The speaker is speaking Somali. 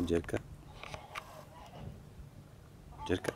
jirka jirka